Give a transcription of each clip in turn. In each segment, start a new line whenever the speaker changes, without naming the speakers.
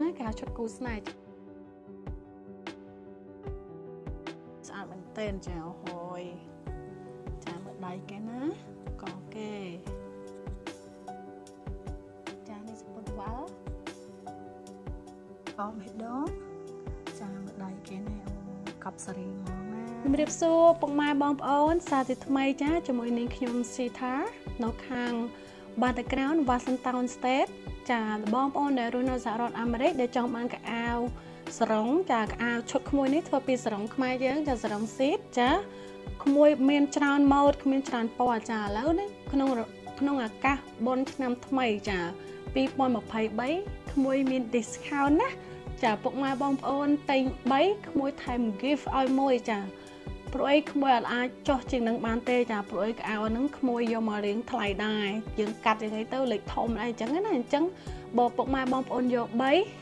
ណាគេហៅឈុតគូស្នេហ៍ស្អាតមែនតើចាអូហយចាមើលដៃគេណាកគេចានេះសពុតវ៉ាល់កបេះដូងចាមើលដៃគេណាអូកប់សេរីហ្មងណាជំរាបសួរពុកម៉ែបងប្អូន សាជាថ្មីចាជាមួយនឹងខ្ញុំស៊ីថា នៅខាង Battleground Washington State ចាបងប្អូនដែលរស់នៅសហរដ្ឋអាមេរិកដែលចង់បានកៅអៅសរងចាកៅអៅឈុតក្មួយនេះធ្វើពីសរងខ្មែរយើងចាសរងស៊ីតចាក្មួយមានច្រើនម៉ូតគ្មានច្រើនពណ៌ចាឥឡូវនេះក្នុងក្នុងឱកាសបុណ្យឆ្នាំថ្មីចា2023ក្មួយមាន discount ណាចាពុកម៉ែបងប្អូនតែង3ក្មួយថែម gift ឲ្យមួយចា ព្រោះអីក្មួយអត់អាចចោះជាងនឹងបានទេចាព្រោះអីកៅហ្នឹងក្មួយយកមករៀងថ្លៃដែរយើងកាត់យ៉ាងនេះទៅលេខធំអីចឹងណាអញ្ចឹងបើពុកម៉ែបងប្អូនយក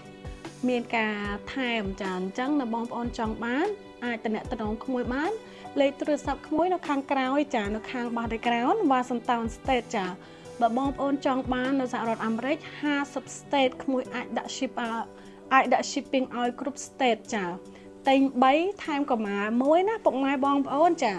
3មានការថែមចាអញ្ចឹងនៅបងប្អូនចង់បានអាចតំណតំណក្មួយបានលេខទូរស័ព្ទក្មួយនៅខាងក្រោយចានៅខាង background Washington State ចាបើបងប្អូនចង់បាននៅសហរដ្ឋអាមេរិក50 state ក្មួយអាចដាក់ ship អាចដាក់ shipping ឲ្យគ្រប់ state ចា តែង3ថែមកម៉ាមួយណាពុកម៉ែបងប្អូនចា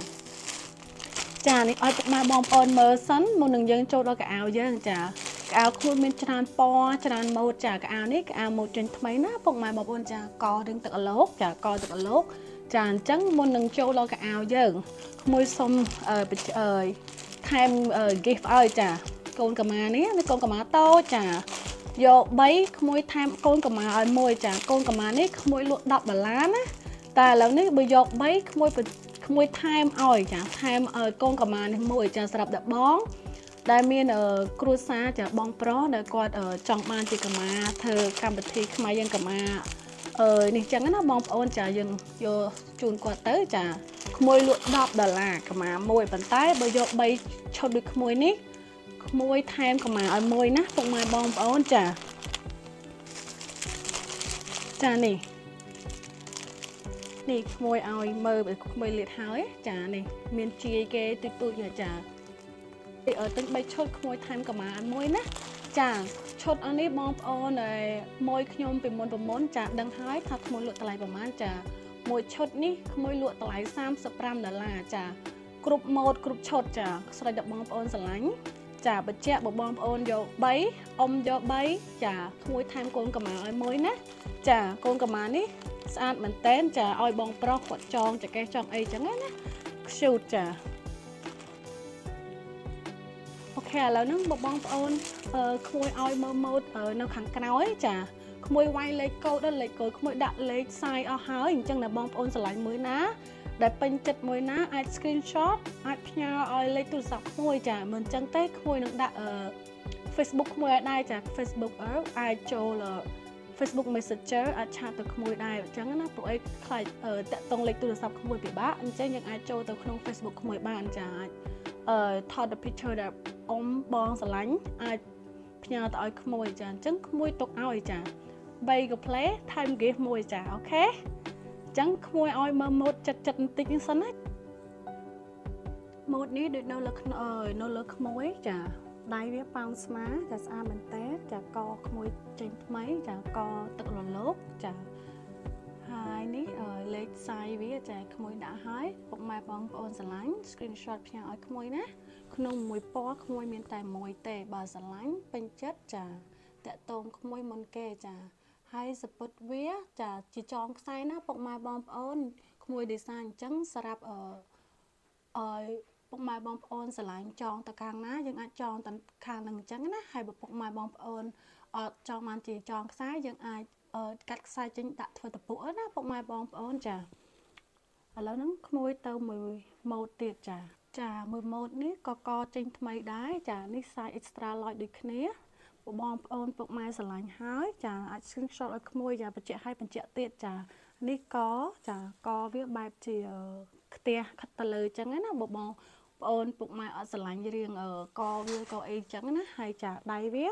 ចានេះឲ្យពុកម៉ែបងប្អូនមើលសិនមុននឹងយើងចូលដល់កៅអៅយើងចាកៅអៅខ្លួនមានច្រើនពណ៌ច្រើនម៉ូតចាកៅអៅនេះកៅអៅម៉ូតចេញថ្មីណាពុកម៉ែបងប្អូនចាករឿងទឹកអឡូកចាកទឹកអឡូកចាអញ្ចឹងមុននឹងចូលដល់កៅអៅយើងក្មួយសុំអឺថែម gift ឲ្យចាកូនកម្មានេះកូនកម្មាតូចចា យក3ក្មួយថែមកូនកម្មាឲ្យមួយចាកូនកម្មានេះក្មួយលក់10ដុល្លារណាតែឥឡូវនេះបើយក3ក្មួយក្មួយថែមឲ្យចាថែមឲ្យកូនកម្មានេះមួយចាសម្រាប់ដាក់បង ដែលមានគ្រួសារចាបងប្រុសដែលគាត់ចង់បានជាកម្មាធ្វើកម្មវិធីខ្មែរយើងកម្មាអឺនេះចឹងណាបងប្អូនចាយើងយកជូនគាត់ទៅចាក្មួយលក់10ដុល្លារកម្មាមួយប៉ុន្តែបើយក3ឈុតដូចក្មួយនេះ ក្មួយថែមកម្មាឲ្យមួយណាពុកម៉ែបងប្អូនចាចានេះនេះក្មួយឲ្យមើលក្មួយលាតហើយចានេះមានជាយគេទូចទូចចាអឺទិញ3ឈុតក្មួយថែមកម្មាឲ្យមួយណាចាឈុតអានេះបងប្អូនដែលមួយខ្ញុំពីមុនពីមុនចាដឹងហើយថាក្មួយលក់តម្លៃប្រហែលចាមួយឈុតនេះក្មួយលក់តម្លៃ35ដុល្លារចាគ្រប់ម៉ូតគ្រប់ឈុតចាស្រេចដល់បងប្អូនស្រឡាញ់ ចាបញ្ជាក់បើបងប្អូនយក3អ៊ំយក3ចាក្មួយថែមកូនកម្មាឲ្យមួយណាចាកូនកម្មានេះស្អាតមែនតែនចាឲ្យបងប្រុសគាត់ចងចកេះចង់អីចឹងណាខ្ជូតចាអូខេឥឡូវហ្នឹងបងប្អូនក្មួយឲ្យមើលម៉ូតនៅខាងក្រោយចាក្មួយវាយលេខកូដដល់លេខកូដក្មួយដាក់លេខផ្សាយអស់ហើយអញ្ចឹងណាបងប្អូនឆ្លាញ់មួយណា ដែលពេញចិត្តមួយណាអាច screenshot អាចផ្ញើឲ្យលេខទូរស័ព្ទក្មួយចាមិនអញ្ចឹងទេក្មួយនឹងដាក់ Facebook ក្មួយឲ្យដែរចា Facebook អាចចូល Facebook Messenger អាចឆាតទៅក្មួយដែរអញ្ចឹងណាព្រោះអីខ្លាចតាក់ទងលេខទូរស័ព្ទក្មួយពិបាកអញ្ចឹងយើងអាចចូលទៅក្នុង Facebook ក្មួយបានចាអាចអឺថត the picture ដែលអ៊ំបងស្រឡាញ់អាចផ្ញើទៅឲ្យក្មួយចាអញ្ចឹងក្មួយទុកឲ្យចា3 go play time gift មួយចាអូខេ ចឹងក្មួយឲ្យមើលម៉ូតចិត្តចិត្តបន្តិចហ្នឹងសិនណាម៉ូតនេះដូចនៅលើនៅលើក្មួយចាដៃវាប៉ោងស្មាចាស្អាតមែនតើចាកក្មួយចេញថ្មីចាកទឹករលកចាហើយនេះលេខខ្សែវាចាក្មួយដាក់ហើយពុកម៉ែបងប្អូនស្រឡាញ់ screenshot ផ្ញើឲ្យក្មួយណាក្នុងមួយពណ៌ក្មួយមានតែមួយទេបើស្រឡាញ់ពេញចិត្តចាតកតងក្មួយមុនគេចា ហើយសពុតវាចាជាចងខ្សែណាពុកម៉ែបងប្អូនក្មួយ design អញ្ចឹងសម្រាប់អឺអឺពុកម៉ែបងប្អូនស្រឡាញ់ចងទៅខាងណាយើងអាចចងទៅខាងនឹងអញ្ចឹងណាហើយបើពុកម៉ែបងប្អូនអត់ចង់បានជាចងខ្សែយើងអាចកាត់ខ្សែចេញដាក់ធ្វើតពុកណាពុកម៉ែបងប្អូនចាឥឡូវហ្នឹងក្មួយទៅមួយម៉ូតទៀតចាចាមួយម៉ូតនេះក៏កចេញថ្មីដែរចានេះ size extra large ដូចគ្នា បងប្អូនពុកម៉ែស្រឡាញ់ហើយចាអាច screenshot ឲ្យក្មួយចាបញ្ជាក់ឲ្យបញ្ជាក់ទៀតចានេះកចាកវាបែបជាខ្ទះខិតទៅលើអញ្ចឹងណាបងបងប្អូនពុកម៉ែអត់ស្រឡាញ់រៀងកវាកអីអញ្ចឹងណាហើយចាដៃវា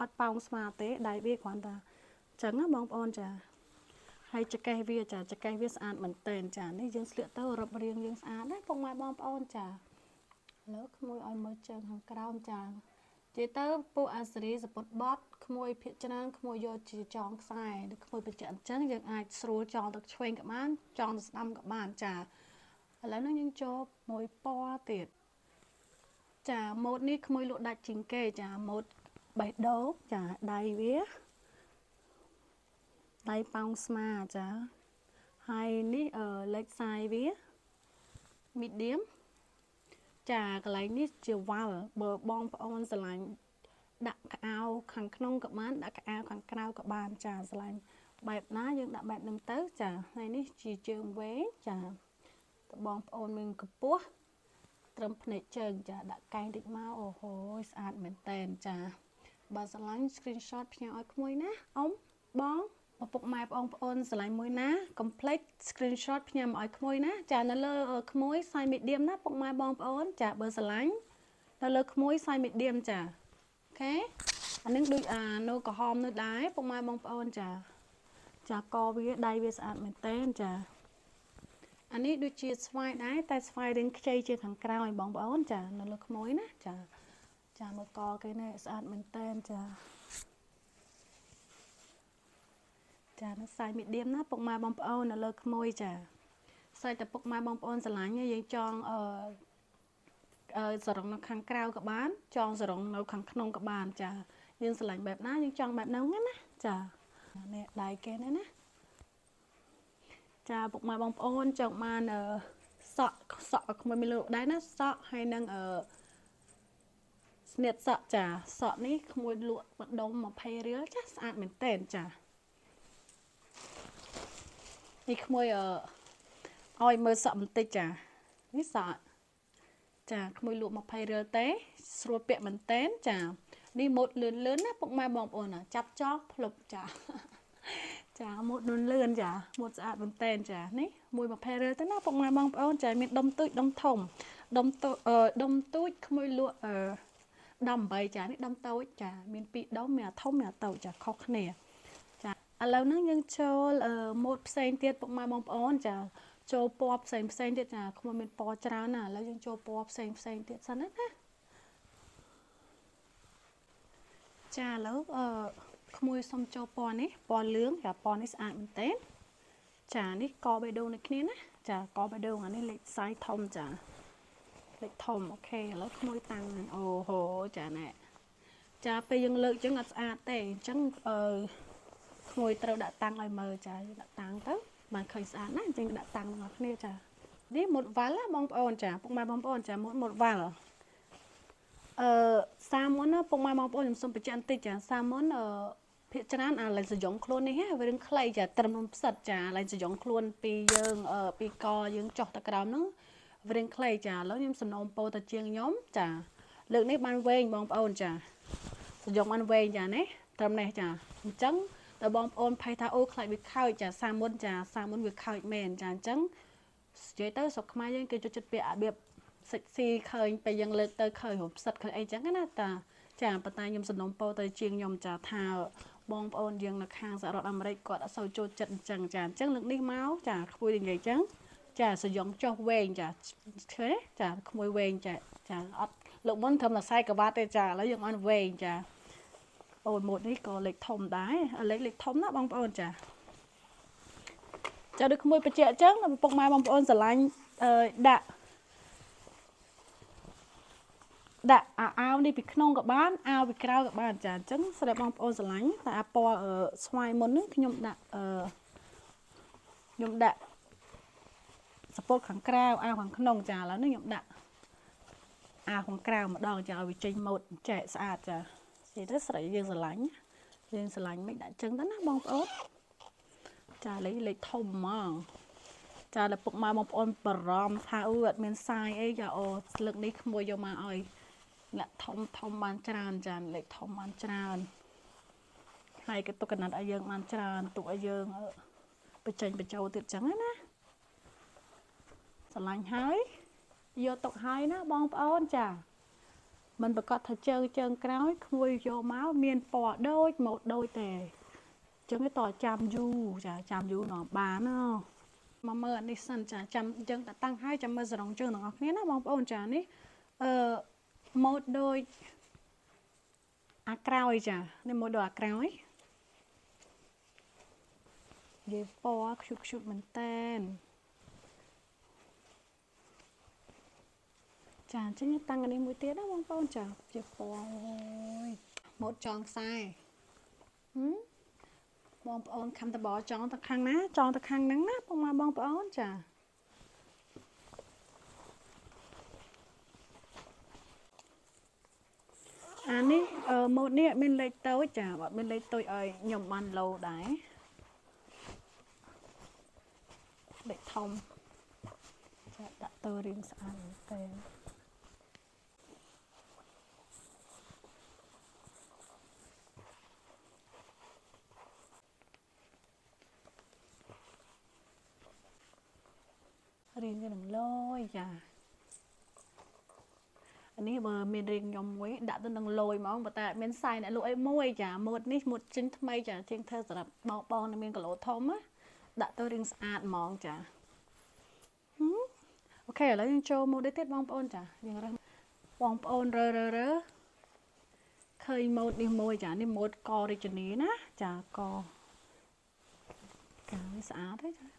អត់ប៉ោងស្មាទេដៃវាគ្រាន់តែអញ្ចឹងណាបងប្អូនចាហើយចកេះវាចាចកេះវាស្អាតមែនតើចានេះយើងស្លៀកទៅរឹបរៀងយើងស្អាតណាពុកម៉ែបងប្អូនចាលើក្មួយឲ្យមើលជើងខាងក្រោមចា និយាយទៅពួកអាសេរីសពុតបត់ក្មួយភាកច្រើនក្មួយយកជាចងខ្សែឬក្មួយបញ្ជាក់អញ្ចឹងយើងអាចស្រួលចងទៅឆ្វេងក៏បានចងទៅស្ដាំក៏បានចាឥឡូវនេះយើងចូលមួយពណ៌ទៀតចាម៉ូតនេះក្មួយលក់ដាច់ជាងគេចាម៉ូតបេះដូងចាដៃវាដៃប៉ោងស្មាចាហើយនេះអឺលេខខ្សែវា medium ចាកន្លែងនេះជាវ៉ាល់បើបងប្អូនស្រឡាញ់ដាក់កៅអៅខាងក្នុងក៏បានដាក់កៅអៅខាងក្រៅក៏បានចាស្រឡាញ់បែបណាយើងដាក់បែបហ្នឹងទៅ ចាហើយនេះជាជើងវែងចាតបងប្អូនមានកម្ពស់ត្រឹមភ្នែកជើងចាដាក់កែងតិចមកអូហូស្អាតមែនតែនចាបើស្រឡាញ់ screenshot ផ្ញើឲ្យក្មួយណាអ៊ំបង ឪពុកម៉ែបងប្អូនស្រឡាញ់មួយណា complete screenshot ផ្ញើមកឲ្យក្មួយណាចានៅលើក្មួយ size medium ណាពុកម៉ែបងប្អូន ចាបើស្រឡាញ់នៅលើក្មួយ size medium ចាអូខេអានឹងដូចអានៅក្រហមនោះដែរពុកម៉ែបងប្អូនចា ចាកវាដៃវាស្អាតមែនតើចាអានេះដូចជាស្វាយដែរតែស្វាយរៀងខ្ចីជាខាងក្រោយបងប្អូន ចា នៅលើក្មួយណាចា ចាមើលកគេនេះស្អាតមែនតើចា ចានៅសាយមីឌៀមណាពុកម៉ែបងប្អូននៅលើក្មួយចាសាយតែពុកម៉ែបងប្អូនស្រឡាញ់យើងចងអឺអឺសរងនៅខាងក្រៅក៏បាន ចងសរងនៅខាងក្នុងក៏បាន ចាយើងស្រឡាញ់បែបណាយើងចង់បែបហ្នឹងណាចានេះដៃគេនេះណាចាពុកម៉ែបងប្អូនចង់បានអឺសក់សក់ឲ្យក្មួយមានលក់ដែរណាសក់ហើយនឹងអឺស្នៀតសក់ចាសក់នេះក្មួយលក់ម្ដុំ20រៀលចាស្អាតមែនតើចា នេះក្មួយអឲ្យមើលសក់បន្តិចចានេះសក់ចាក្មួយលក់20រៀលទេ ស្រួលពាក់មែនតែនចានេះម៉ូតលឿនលឿនណាពុកម៉ែបងប្អូនណាចាប់ចោលភ្លុបចាចាម៉ូតលឿនលឿនចាម៉ូតស្អាតមែនតែនចានេះមួយ20រៀលទៅណាពុកម៉ែបងប្អូនចាមានដុំទូចដុំធំដុំទូដុំទូចក្មួយលក់អឺដុំ8ចានេះដុំតូចចាមាន2ដុំមានអាធំមានអាតូចចាខុសគ្នា ឥឡូវហ្នឹងយើងចូលម៉ូតផ្សេងទៀតពុកម៉ែបងប្អូនចាចូលពណ៌ផ្សេងផ្សេងទៀតចាខ្ញុំមានពណ៌ច្រើនណាឥឡូវយើងចូលពណ៌ផ្សេងផ្សេងទៀតសិនណាចាឥឡូវអឺក្មួយសុំចូលពណ៌នេះពណ៌លឿងចាពណ៌នេះស្អាតមែនតើចានេះកបេដូងនេះគ្នាណាចាកបេដូងអានេះលេខសាយធំចាលេខធំអូខេឥឡូវក្មួយតាំងអូហូចាណែចាពេលយើងលើកចឹងអត់ស្អាតទេអញ្ចឹងអឺ ក្មួយត្រូវដាក់តាំងឲ្យមើលចាដាក់តាំងទៅបានឃើញស្អាតណាស់អញ្ចឹងដាក់តាំងទាំងអស់គ្នាចានេះមុតវ៉ាល់បងប្អូនចាពុកម៉ែបងប្អូនចាមុតមុតវ៉ាល់អឺសាមុនណាពុកម៉ែបងប្អូនខ្ញុំសូមបញ្ជាក់បន្តិចចាសាមុនអឺភាគច្រើនអាឡៃសយងខ្លួននេះវារឿងខ្លីចាត្រឹមផ្សិតចាឡៃសយងខ្លួនពីយើងអឺពីកយើងចុះទៅក្រោមហ្នឹងវារឿងខ្លីចាឥឡូវខ្ញុំសំណូមពោទៅជាងខ្ញុំចាលើកនេះបានវែងបងប្អូនចាសយងបានវែងចាណាត្រឹមនេះចាអញ្ចឹង តែបងប្អូនភ័យថាអូខ្លាចវាខើចចាសាមុនចាសាមុនវាខើចមែនចាអញ្ចឹងនិយាយទៅស្រុកខ្មែរយើងគេចូលចិត្តពាក្យអាបៀបសិចស៊ីឃើញពេលយើងលើកទៅឃើញរំសិតឃើញអីចឹងណាតាចាប៉ុន្តែខ្ញុំសំណុំពោទៅជាងខ្ញុំចាថាបងប្អូនយើងនៅខាងសហរដ្ឋអាមេរិកគាត់អត់សូវចូលចិត្តអញ្ចឹងចាអញ្ចឹងលើកនេះមកចាក្មួយនិយាយអញ្ចឹងចាសយងចុះវែងចាឃើញចាក្មួយវែងចាចាអត់លោកមុនធ្វើតែខ្សែក្រវ៉ាត់ទេចាឥឡូវយើងអត់វែងចា អូនម៉ូតនេះក៏លេខធំដែរលេខលេខធំណាបងប្អូនចាចាដូចក្មួយបញ្ជាក់អញ្ចឹងពុកម៉ែបងប្អូនស្រឡាញ់អឺដាក់ដាក់អាអាវនេះពីក្នុងក៏បានអាវពីក្រៅក៏បានចាអញ្ចឹងស្រាប់បងប្អូនស្រឡាញ់តែអាពណ៌ស្វាយមុននេះខ្ញុំដាក់អឺខ្ញុំដាក់សពតខាងក្រៅអាវខាងក្នុងចាឥឡូវនេះខ្ញុំដាក់អាវខាងក្រៅម្ដងចាឲ្យវាចេញម៉ូតចែកស្អាតចា និយាយទៅស្រីយើងស្រឡាញ់យើងស្រឡាញ់មិនដាក់ចឹងទៅណាបងប្អូនចាលេខលេខធំហ្មងចាដល់ពុកម៉ែបងប្អូនបារម្ភថាអឺអត់មានសាយអីចាអូស្លឹកនេះក្មួយយកមកឲ្យអ្នកធំធំបានច្រើនចាលេខធំបានច្រើនហើយក៏ទុកកណាត់ឲ្យយើងបានច្រើនទុកឲ្យយើងបញ្ចេញបញ្ចូលទៀតចឹងណាស្រឡាញ់ហើយយកទុកហើយណាបងប្អូនចា มันប្រកាសថាជើងជើងក្រោយក្មួយយកមកមានពណ៌ដូចមកដូចទេអញ្ចឹងតចាំយូរចាចាំយូរណោះបានណាមកមើលនេះសិនចាចាំអញ្ចឹងតតាំងឲ្យចាំមើលសរងជើងទាំងអស់គ្នាណាបងប្អូនចានេះអឺម៉ូតដូចអាក្រោយចានេះមួយដល់អាក្រោយនិយាយពណ៌ខ្ជុកខ្ជុកមែនតែ ចាអញ្ចឹងតាំងនេះមួយទៀតណាបងប្អូនចាជាពណ៌អូយម៉ូតចងខ្សែហឹមបងប្អូនខំតបចងទៅខាងណា ចងទៅខាងហ្នឹងណាបងមកបងប្អូនចាអានេះម៉ូតនេះមានលេខតូចចាបើមានលេខតូចឲ្យខ្ញុំបានឡូដែរលេខធំចាដាក់ទៅរៀងស្អាតមែនតើ រៀងនឹងលយចាអានេះបើមានរៀងខ្ញុំមួយដាក់ទៅនឹងលយហ្មងប៉ុន្តែមានសាយអ្នកលក់អីមួយចាម៉ូតនេះម៉ូតចិនថ្មីចាជាងធ្វើសម្រាប់បងបងដែលមានគីឡូធំណាដាក់ទៅរៀងស្អាតហ្មងចាអូខេឥឡូវយើងចូលម៉ូតនេះទៀតបងប្អូនចាយើងរើសបងប្អូនរើរើរើឃើញម៉ូតនេះមួយចានេះម៉ូតករាជនីណាចាកកាវាស្អាតទេចា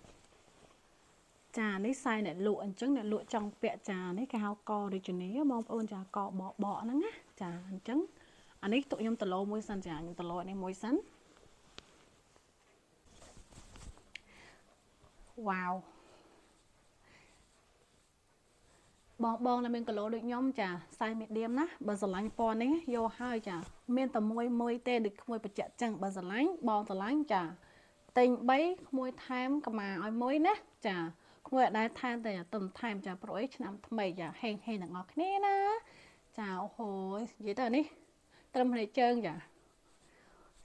ចានេះសាយអ្នកលក់អញ្ចឹងអ្នកលក់ចង់ពាក់ចានេះគេហៅករាជនីបងប្អូនចាកបបកហ្នឹងណាចាអញ្ចឹងអានេះទុកខ្ញុំតឡូមួយសិនចាខ្ញុំតឡូនេះមួយសិនវ៉ាវបងបងដែលមានគីឡូដូចខ្ញុំចាសាយមីឌៀមណាបើស្រឡាញ់ពណ៌នេះយកហើយចា មានតែមួយមួយទេដូចក្មួយបច្ចៈចឹងបើស្រឡាញ់បងស្រឡាញ់ចាទិញ3ក្មួយថែមកម្មាឲ្យមួយណាចា ក្មួយអត់ដែលថែមតែទំថែមចាប្រួយឆ្នាំថ្មីចាហេងហេងទាំងអស់គ្នាណាចាអូហូយនិយាយទៅនេះ ត្រឹមភ្នែកជើងចា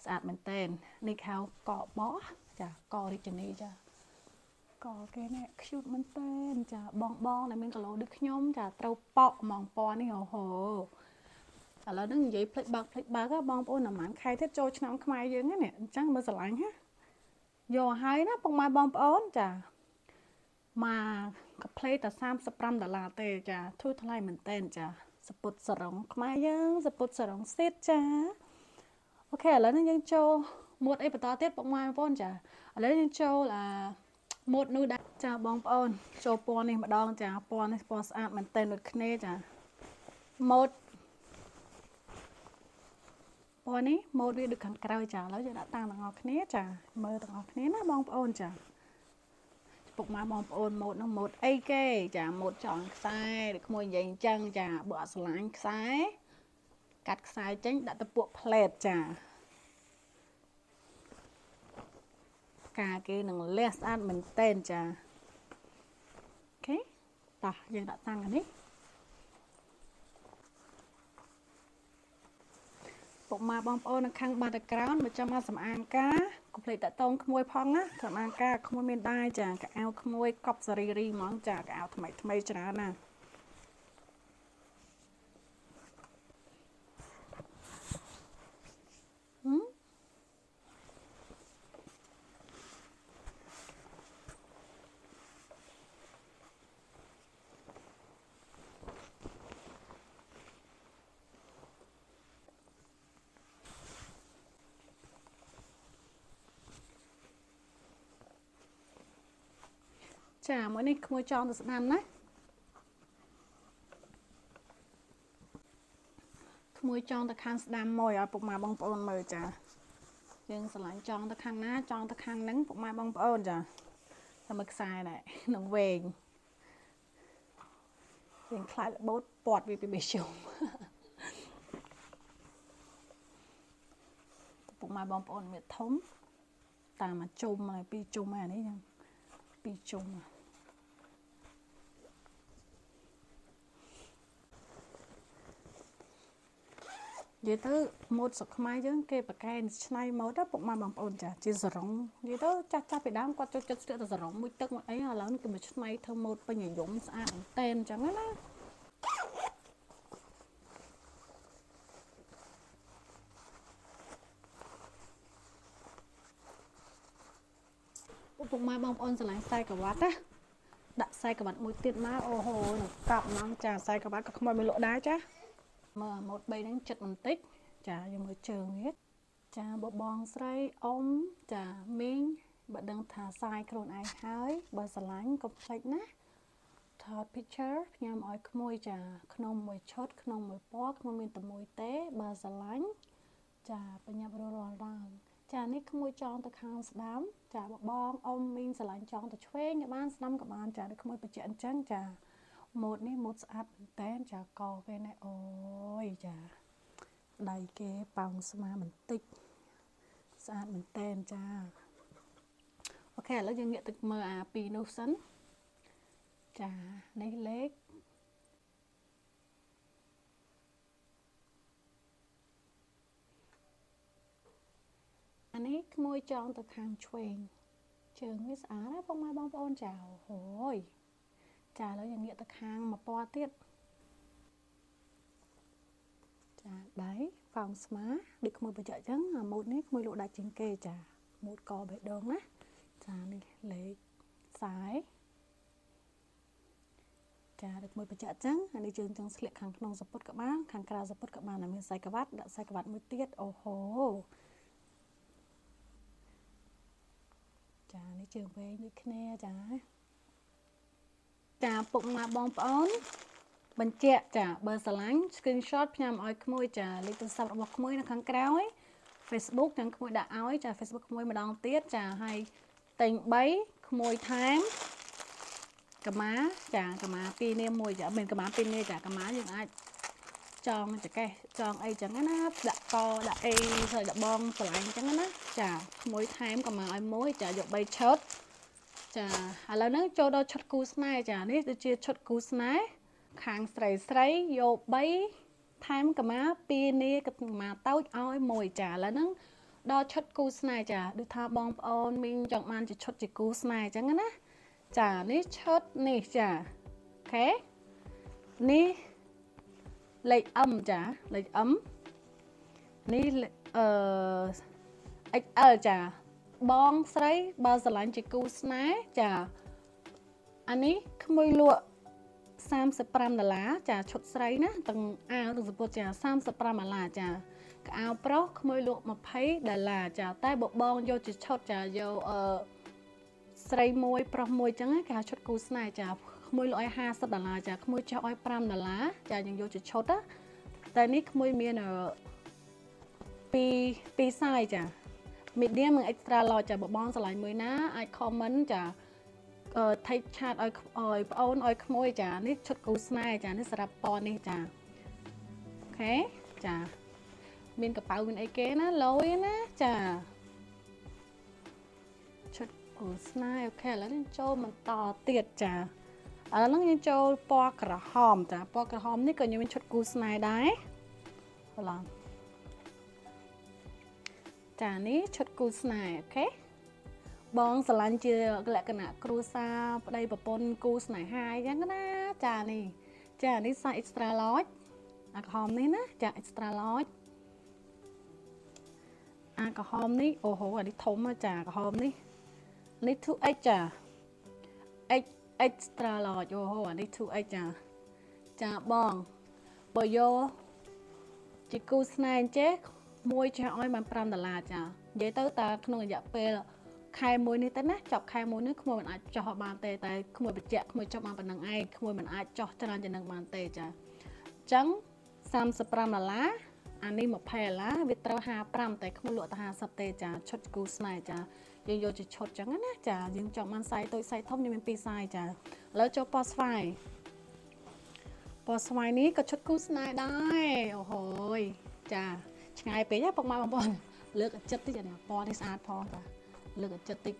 ស្អាតមែនតែននេះខៅកកបោះចាករាជនីចាកគេនេះ cute មែនតែនចាបងបងដែលមានគីឡូដូចខ្ញុំ ចាត្រូវប៉ក់ហ្មងពណ៌នេះអូហូឥឡូវហ្នឹងនិយាយផ្លេចបើកផ្លេចបើកបងប្អូនអាម៉ានខែទៀតចូលឆ្នាំខ្មែរយើងហ្នឹងអញ្ចឹងមើលស្រឡាញ់ហ៎យកហើយណាពុកម៉ែបងប្អូនចា មកកាផ្លេតែ35ដុល្លារទេចាធូរថ្លៃមែនតែនចាសពុតសរងខ្មែរយើងសពុតសរងសេតចាអូខេឥឡូវនេះយើងចូលម៉ូតអីបន្តទៀតពុកម៉ែបងប្អូនចាឥឡូវយើងចូលអាម៉ូតនោះដែរចាបងប្អូន ចូលពណ៌នេះម្ដង ចាពណ៌នេះពណ៌ស្អាតមែនតែនដូចគ្នាចាម៉ូតពណ៌នេះម៉ូតវាដូចខាងក្រៅចាឥឡូវយើងដាក់តាំងទាំងអស់គ្នាចាមើលទាំងអស់គ្នាណាបងប្អូនចា ពុកម៉ែបងប្អូនម៉ូតនោះម៉ូតអីគេ ចាម៉ូតចង់ខ្សែដូចក្មួយនិយាយអញ្ចឹងចាបើអត់ស្រឡាញ់ខ្សែកាត់ខ្សែចេញដាក់ទៅពួកផ្លែតចាការគេនឹងលះស្អាតមែនតែនចាអូខេតោះយើងដាក់តាំងនេះពុកម៉ែបងប្អូននៅខាង background មកចាំមកសម្អាងការ កុំភ្លេចតាក់តងក្មួយផងណាសម្អាងការក្មួយមានដែរចាកៅអៅក្មួយកប់សារីរីហ្មងចាកៅអៅថ្មីថ្មីច្រើនណា ចាមួយនេះក្មួយចងទៅស្ដាំណាក្មួយចងទៅខាងស្ដាំមួយឲ្យពុកម៉ែបងប្អូនមើលចាយើងស្រឡាញ់ចងទៅខាងណាចងទៅខាងហ្នឹងពុកម៉ែបងប្អូនចាតែមើលខ្សែដែរនឹងវែងយើងខ្លាចរបូតពាត់វាពីបេះជុំពុកម៉ែបងប្អូនមានធំតាមមកជុំហើយពីរជុំហើយនេះចឹងពីរជុំហ្នឹង និយាយទៅម៉ូតស្រុកខ្មែរយើងគេប្រកែឆ្នៃម៉ូតពុកម៉ែបងប្អូនចាជាសរងនិយាយទៅចាស់ចាស់ពីដើមគាត់ចូលចិត្តស្លៀកតែសរងមួយទឹកមួយអីឥឡូវនេះគេមកឆ្នៃធ្វើម៉ូតពេញនិយមស្អាតមែនតែនអញ្ចឹងណាពុកម៉ែបងប្អូនស្រឡាញ់ខ្សែក្រវ៉ាត់ណាដាក់ខ្សែក្រវ៉ាត់មួយទៀតមកអូហូនឹងកាប់ហ្មងចាខ្សែក្រវ៉ាត់ក៏ខ្មោចមិនលក់ដែរចា មើលម៉ូត3ហ្នឹងចិត្តបន្តិចចាយើងមើលជើងនេះចាបបងស្រីអ៊ំចាមីងបើដឹងថាសាយខ្លួនឯងហើយបើស្រឡាញ់កុំភ្លេចណាថត picture ផ្ញើឲ្យក្មួយចាក្នុងមួយឈុតក្នុងមួយពណ៌ក្នុងមានតែមួយទេបើស្រឡាញ់ចាបញ្ញាប់រលឡើងចានេះក្មួយចងទៅខាងស្ដាំ ចាបបងអ៊ំមីងស្រឡាញ់ចងទៅឆ្វេងក៏បានស្ដាំក៏បានចានេះក្មួយបញ្ជាក់អញ្ចឹងចា ម៉ូតនេះម៉ូតស្អាតមែនតើចាកគេណែអូយចាដៃគេប៉ោងស្មាបន្តិចស្អាតមែនតើចាអូខេឥឡូវយើងងាកទៅមើលអាពីរនោះសិនចានេះលេខអានេះក្មួយចងទៅខាងឆ្វេងជើងវាស្អាតណាបងម៉ែបងប្អូនចាអូយ ចាឥឡូវយើងងាកទៅខាងមួយពណ៌ទៀតចាដៃហ្វោងស្មាដូចក្មួយបញ្ជាក់អញ្ចឹងអាម៉ូតនេះក្មួយលក់ដាច់ជាងគេចាម៉ូតកបេះដូងណាចានេះលេខខ្សែចាដូចមួយបញ្ជាក់អញ្ចឹងអានេះយើងចង់ស្លៀកខាងក្នុងសពុតក៏បានខាងក្រៅសពុតក៏បានតែមានខ្សែក្រវ៉ាត់ដាក់ខ្សែក្រវ៉ាត់មួយទៀតអូហូចានេះជើងវែងដូចគ្នាចា ចាពុកម៉ែបងប្អូន បញ្ជាក់ចាបើស្រឡាញ់ screenshot ផ្ញើឲ្យក្មួយចាលេខទូរស័ព្ទរបស់ក្មួយនៅខាងក្រោយ Facebook ទាំងក្មួយដាក់ឲ្យចា Facebook ក្មួយម្ដងទៀតចាហើយតែង3ក្មួយថែមកម្មាចាកម្មាពីរនាមមួយចាមានកម្មាពីរនាមចាកម្មាយើងអាចចងចកេះចងអីចឹងណាដាក់កដាក់អីស្អីដបងស្រឡាញ់ចឹងណាចាក្មួយថែមកម្មាឲ្យមួយចាយក3ឈុត ចាឥឡូវហ្នឹងចូលដល់ឈុតគូស្នេហ៍ចានេះគឺជាឈុតគូស្នេហ៍ខាងស្រីស្រីយក3ថែមកម្មា2នាកម្មាតូចឲ្យមួយចាឥឡូវហ្នឹងដល់ឈុតគូស្នេហ៍ចាដូចថាបងប្អូនមីងចង់បានជាឈុតជាគូស្នេហ៍អញ្ចឹងណាចានេះឈុតនេះចាអូខេនេះលេខ M ចាលេខ M នេះអឺ XL ចា បងស្រីបើស្រឡាញ់ជាគូស្នេហ៍ចាអានេះក្មួយលក់35ដុល្លារចាឈុតស្រីណាទាំងអាវទាំងសំពត់ចា35ដុល្លារចាកៅអៅប្រុសក្មួយលក់20ដុល្លារចាតែបបងយកជាឈុតចាយកអឺស្រីមួយប្រុសមួយចឹងគេហៅឈុតគូស្នេហ៍ចាក្មួយលក់ឲ្យ50ដុល្លារចាក្មួយចោះឲ្យ5ដុល្លារចាយើងយកជាឈុតណាតែនេះក្មួយមានពីពីសាយចា medium និង extra large ចាបបងឆ្លាញ់មួយណាអាច comment ចាអឺ take chat ឲ្យឲ្យប្អូនឲ្យក្មួយចានេះឈុតគូស្នេហ៍ចានេះសម្រាប់ពណ៌នេះចាអូខេចាមានកប៉ៅមានអីគេណាលយណាចាឈុតគូស្នេហ៍អូខេឥឡូវយើងចូលបន្តទៀតចាឥឡូវហ្នឹងយើងចូលពណ៌ក្រហមចាពណ៌ក្រហមនេះក៏យើងមានឈុតគូស្នេហ៍ដែរបន្លំ ចានេះឈុតគូស្នេហ៍អូខេបងស្រឡាញ់ជាលក្ខណៈគ្រួសារប្តីប្រពន្ធគូស្នេហាអញ្ចឹងណាចានេះចានេះ size extra large អាក្រហមនេះណាចា extra large អាក្រហមនេះអូហូអានេះធំចាក្រហមនេះនេះ 2x ចា x extra large អូហូអានេះ 2x ចាចាបងបើយកជាគូស្នេហ៍អញ្ចេះ មួយចាស់ឲ្យបាន5ដុល្លារចានិយាយទៅតាក្នុងរយៈពេលខែមួយនេះទៅណាចប់ខែមួយនេះក្មួយមិនអាចចោះបានទេតែក្មួយបញ្ជាក់ក្មួយចប់បានប៉ុណ្ណឹងឯងក្មួយមិនអាចចោះច្រើនជាងនឹងបានទេចាអញ្ចឹង35ដុល្លារអានេះ20ដុល្លារវាត្រូវ55តែក្មួយលក់តែ50ទេចាឈុតគូស្នេហ៍ចាយើងយកជាឈុតអញ្ចឹងណាចាយើងចង់បានសាយតូចសាយធំយើងមានពីរសាយចាឥឡូវចូលពណ៌ស្វាយពណ៌ស្វាយនេះក៏ឈុតគូស្នេហ៍ដែរអូហូយចា ឆ្ងាយពេកពុកម៉ែបងប្អូនលើកចិត្តតិចអានេះពណ៌នេះស្អាតផងចាលើកចិត្តតិច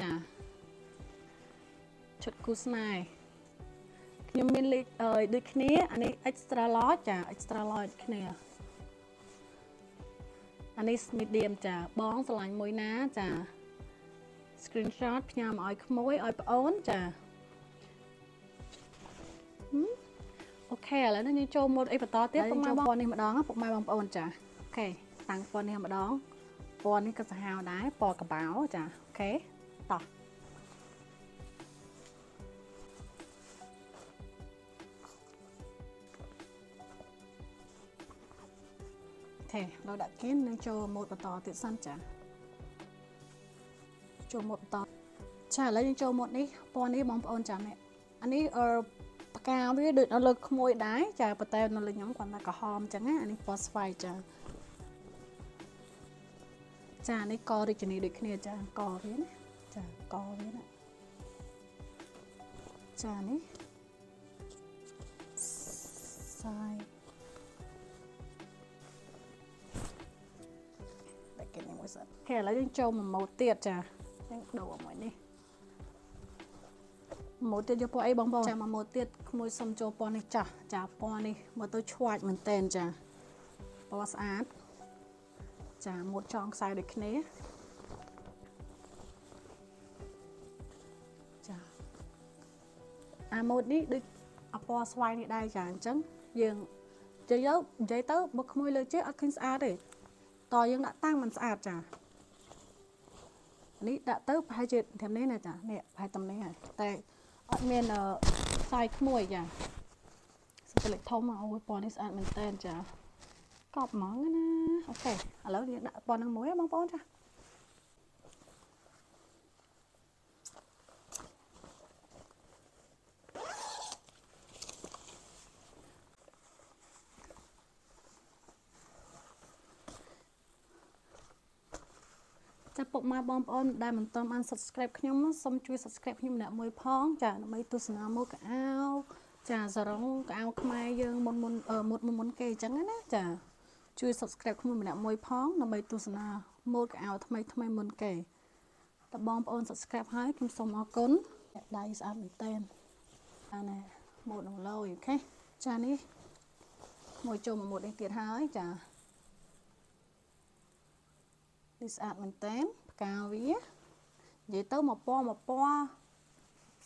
ចាឈុតគូស្នេហ៍ខ្ញុំមានលេខអឺដូចគ្នាអានេះ extra large ចា extra large គ្នាអានេះ medium ចាបងស្រឡាញ់មួយណាចា screenshot ផ្ញើមកឲ្យក្មួយឲ្យប្អូនចា អូខេឥឡូវនេះយើងចូលម៉ូតអីបន្តទៀតពុកម៉ែបងប្អូននេះម្ដងពុកម៉ែបងប្អូនចាអូខេតាំងពណ៌នេះម្ដងពណ៌នេះក៏សាហាវដែរពណ៌កបោចាអូខេតោះេឥឡូវដាក់គៀននឹងចូលម៉ូតបន្តទៀតសិនចាចូលម៉ូតបន្តចាឥឡូវយើងចូលម៉ូតនេះពណ៌នេះបងប្អូនចាំនេះអានេះ កាវាដូចនៅលើក្មួយដែរចាប៉ុន្តែនៅលើខ្ញុំគាត់ថាក្រហមអញ្ចឹងណាអានេះពណ៌ស្វាយចាចានេះករាជនីដូចគ្នាចាកវាណាចាកវាណាចានេះសាយតែគេនេះមួយសិនអូខេឥឡូវយើងចូលមួយម៉ូតទៀតចាយើងដូរមួយនេះ ម៉ូតទៀតយកពណ៌អីបងប្អូនចាមួយម៉ូតទៀតក្មួយសុំចូលពណ៌នេះចាស់ចាពណ៌នេះមើលទៅឆ្វាច់មែនតែនចាពណ៌ស្អាតចាម៉ូតចងខ្សែដូចគ្នាចាអាម៉ូតនេះដូចអពណ៌ស្វាយនេះដែរចាអញ្ចឹងយើងនិយាយទៅនិយាយទៅបើក្មួយលើជើអត់ឃើញស្អាតទេតយើងដាក់តាំងមិនស្អាតចានេះដាក់ទៅប្រហែលជាត្រឹមនេះណាចានេះប្រហែលត្រឹមនេះហើយតែ អត់មានខ្សែក្មួយចាសិតលេខធំអូយពណ៌នេះស្អាតមែនតើចាកប់ហ្មងណាអូខេឥឡូវយើងដាក់ពណ៌នឹងមួយបងប្អូនចា ម៉ែបងប្អូនដែលមិនទាន់បាន subscribe ខ្ញុំសូមជួយ subscribe ខ្ញុំម្នាក់មួយផងចាដើម្បីទស្សនាម៉ូដកៅអៅចាសរងកៅអៅខ្មែរយើងមុនមុនមុនមុនគេអញ្ចឹងណាចាជួយ subscribe ខ្ញុំម្នាក់មួយផងដើម្បីទស្សនាម៉ូដកៅអៅថ្មីថ្មីមុនគេតបងប្អូន subscribe ហើយខ្ញុំសូមអរគុណដៃស្អាតមែនតើអានេះម៉ូដនឹងឡូយអូខេចានេះមួយចូលមួយម៉ូដនេះទៀតហើយចានេះស្អាតមែនតើ ផ្កាវានិយាយទៅមកពណ៌មកពណ៌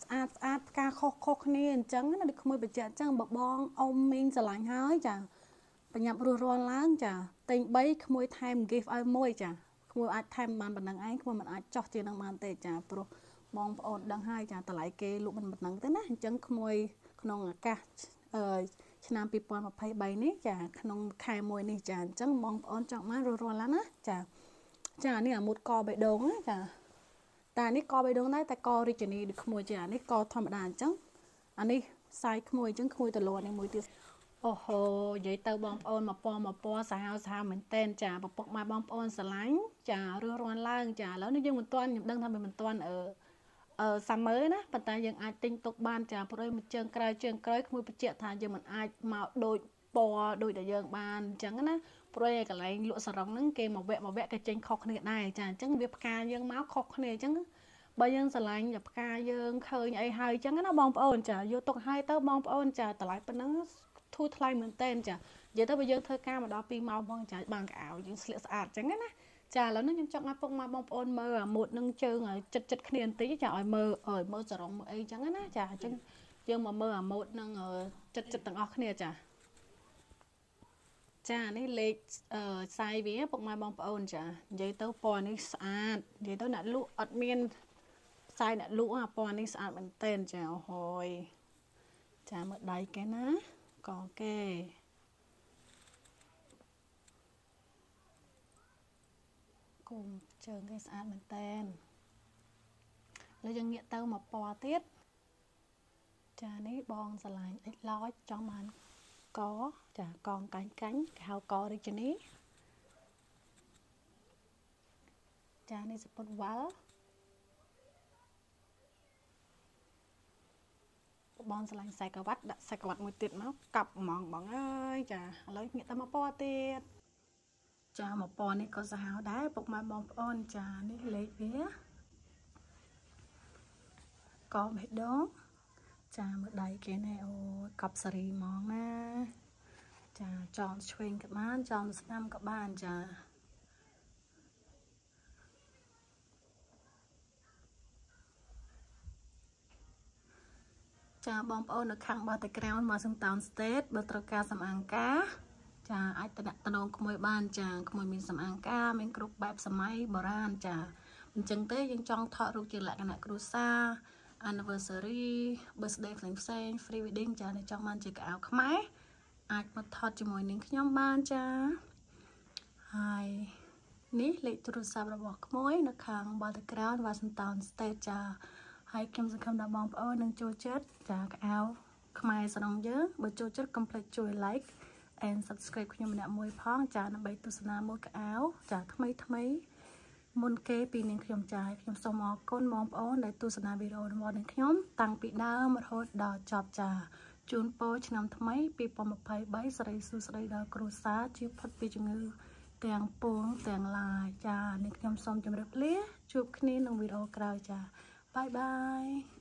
ស្អាតស្អាតផ្កាខុសខុសគ្នាអញ្ចឹងណាដូចក្មួយបច្ចៈអញ្ចឹងបបងអ៊ំមីងស្រឡាញ់ហើយចាបញ្ញាប់រស់រាន់ឡើងចាតែង3ក្មួយថែម gift ឲ្យមួយចាក្មួយអាចថែមបានប៉ុណ្ណឹងឯងក្មួយមិនអាចចោះជាងនឹងបានទេចាព្រោះបងប្អូនដឹងហើយចាតម្លៃគេលក់មិនប៉ុណ្ណឹងទេណាអញ្ចឹងក្មួយក្នុងឱកាសអឺឆ្នាំ2023នេះចាក្នុងខែមួយនេះចាអញ្ចឹងបងប្អូនចង់បានរស់រាន់ឡើងណាចា ចានេះអាមុតកបេះដូងណាចាតែនេះកបេះដូងដែរតែករាជនីដូចក្មួយចានេះកធម្មតាអញ្ចឹងអានេះខ្សែក្មួយអញ្ចឹងក្មួយតលនេះមួយទៀតអូហូនិយាយទៅបងប្អូនមកពណ៌មកពណ៌សាហាវសាហាវមែនតែនចាពពុកម៉ែបងប្អូនស្រឡាញ់ចារស់រាន់ឡើងចាឥឡូវនេះយើងមិនទាន់ខ្ញុំដឹងថាមិនទាន់អឺអឺសាមើណាប៉ុន្តែយើងអាចទិញទុកបានចាព្រោះមួយជើងក្រោយជើងក្រោយក្មួយបញ្ជាក់ថាយើងមិនអាចមកដូចពណ៌ដូចដែលយើងបានអញ្ចឹងណា ព្រោះឯកន្លែងលក់សរងហ្នឹងគេមកវគ្គមកវគ្គគេចេញខុសគ្នាដែរចាអញ្ចឹងវាផ្កាយើងមកខុសគ្នាអញ្ចឹងបើយើងស្រឡាញ់ផ្កាយើងឃើញអីហើយអញ្ចឹងណាបងប្អូនចាយកទុកឲ្យទៅបងប្អូនចាតម្លៃប៉ុណ្ណឹងធូរថ្លៃមែនតើចានិយាយទៅបើយើងធ្វើការមកដល់2ម៉ោងផងចាបានកៅអៅយើងស្លៀកស្អាតអញ្ចឹងណាចាឥឡូវនេះខ្ញុំចង់ឲ្យពុកម៉ែបងប្អូនមើលអាម៉ូតនឹងជើងចិត្តចិត្តគ្នាបន្តិចចាឲ្យមើលឲ្យមើលសរងមើលអីអញ្ចឹងណាចាអញ្ចឹងយើងមកមើលអាម៉ូតនឹងចិត្តចិត្តទាំងអស់គ្នាចា ចានេះលេខអឺខ្សែវាពុកម៉ែបងប្អូនចានិយាយទៅពណ៌នេះស្អាតនិយាយទៅអ្នកលក់អត់មានខ្សែអ្នកលក់អាពណ៌នេះស្អាតមែនទែនចាអូហយចាមើលដៃគេណាកគេគុំជើងគេស្អាតមែនទែនឥឡូវយើងងាកទៅមកពណ៌ទៀតចានេះបងស្រឡាញ់អិចឡោចចង់បាន កចាកងកាញ់កាញ់គេហៅករាជនីចានេះសពុតវ៉ាល់បងឆ្លាញ់ខ្សែក្រវ៉ាត់ដាក់ខ្សែក្រវ៉ាត់មួយទៀតមកកាប់ហ្មងបងអើយចាឥឡូវងាកទៅមកពណ៌ទៀតចាមកពណ៌នេះក៏សាហាវដែរពុកម៉ែបងប្អូនចានេះលេខវាកបេះដូង ចាមើលដៃគេណែអូយកប់សេរីហ្មងណាចាចងឆ្វេងក៏បានចងស្នាមក៏បានចាចាបងប្អូននៅខាង Battleground Washington State បើត្រូវការសម្អាងការចាអាចតំណងក្មួយបានចាក្មួយមានសម្អាងការមានគ្រប់បែបសម័យបុរាណចាអញ្ចឹងទេយើងចង់ថតរូបជាលក្ខណៈគ្រួសារ anniversary birthday ផ្សេងផ្សេង free wedding ចានៅចង់បានជាកៅអៅខ្មែរអាចមកថតជាមួយនឹងខ្ញុំបានចាហើយនេះលេខទូរស័ព្ទរបស់ក្មួយ នៅខាង background Washington State ចាហើយខ្ញុំសង្ឃឹមថាបងប្អូននឹងចូលចិត្តចាកៅខ្មែរស្រុងយើងបើចូលចិត្តកុំភ្លេចជួយ like and subscribe ខ្ញុំម្នាក់មួយផង ចាដើម្បីទស្សនាមួយកៅចាថ្មីថ្មី មុនគេពីនាងខ្ញុំចាយខ្ញុំសូមអរគុណបងប្អូនដែលទស្សនាវីដេអូរបស់នាងខ្ញុំ តាំងពីដើមរហូតដល់ចប់ចាជូនពរឆ្នាំថ្មី2023សិរីសួស្តីដល់គ្រួសារជៀសផុតពីជំងឺទាំងពួងទាំងឡាយចានេះខ្ញុំសូមជម្រាបលាជួបគ្នាក្នុងវីដេអូក្រោយចាបាយបាយ